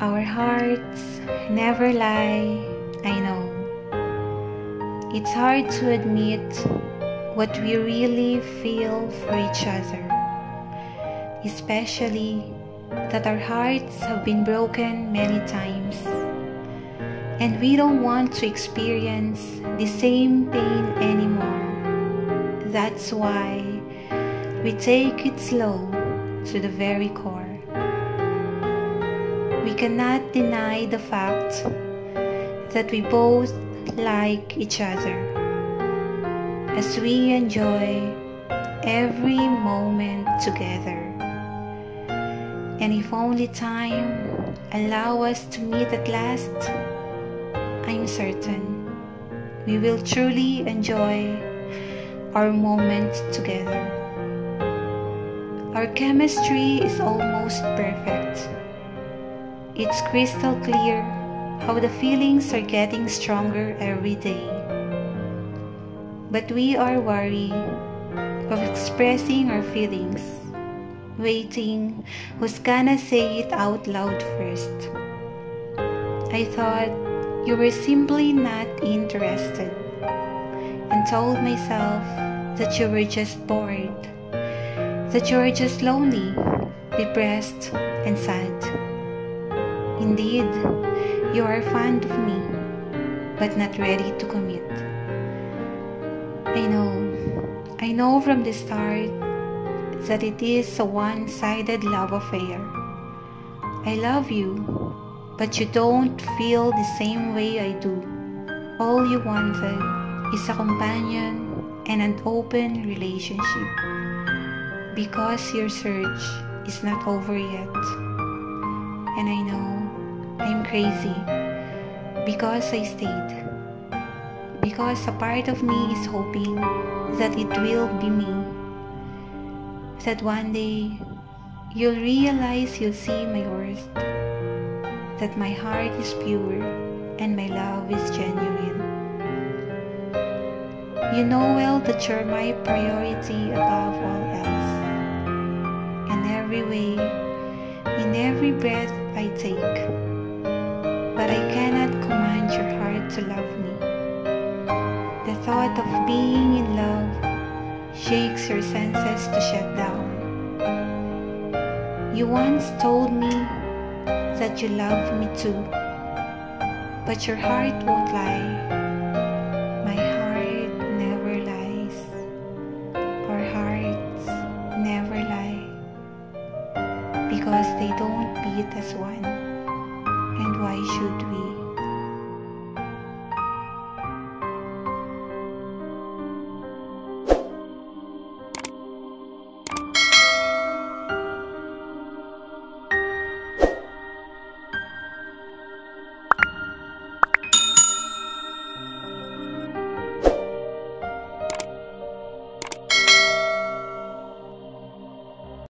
hearts never lie, I know. It's hard to admit what we really feel for each other, especially that our hearts have been broken many times. And we don't want to experience the same pain anymore. That's why we take it slow to the very core. We cannot deny the fact that we both like each other as we enjoy every moment together. And if only time allow us to meet at last, I'm certain we will truly enjoy our moment together. Our chemistry is almost perfect. It's crystal clear how the feelings are getting stronger every day. But we are wary of expressing our feelings, waiting who's gonna say it out loud first. I thought you were simply not interested and told myself that you were just bored, that you were just lonely, depressed, and sad. Indeed, you are fond of me, but not ready to commit. I know, I know from the start that it is a one sided love affair. I love you, but you don't feel the same way I do. All you wanted is a companion and an open relationship because your search is not over yet. And I know I'm crazy because I stayed. Because a part of me is hoping that it will be me. That one day you'll realize you'll see my worth. That my heart is pure and my love is genuine. You know well that you're my priority above to love me. The thought of being in love shakes your senses to shut down. You once told me that you love me too, but your heart won't lie. My heart never lies. Our hearts never lie because they don't beat as one and why should we?